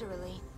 Literally.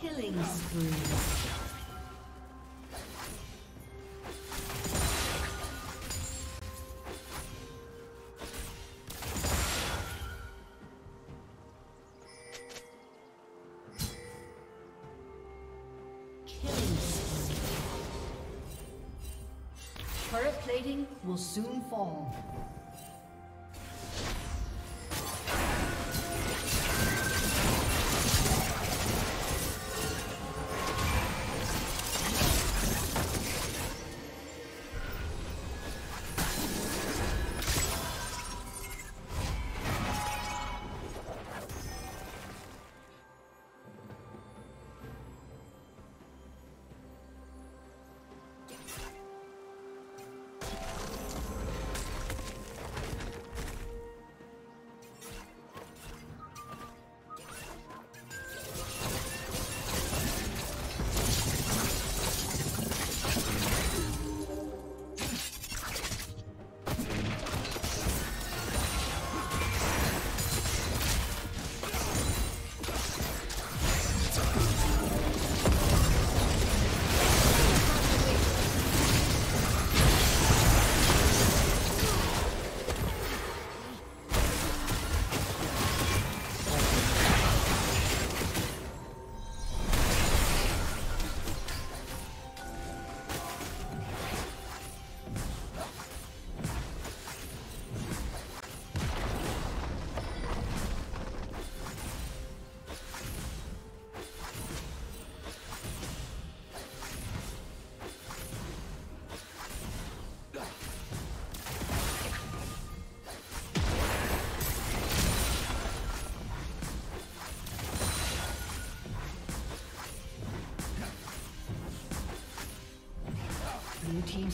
Killing spree. Killing spree. Turret plating will soon fall.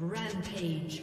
Rampage.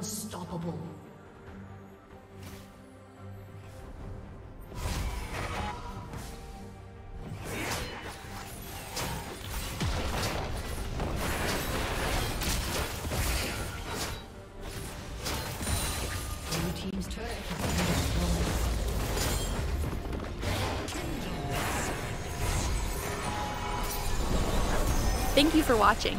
Unstoppable. Thank you for watching.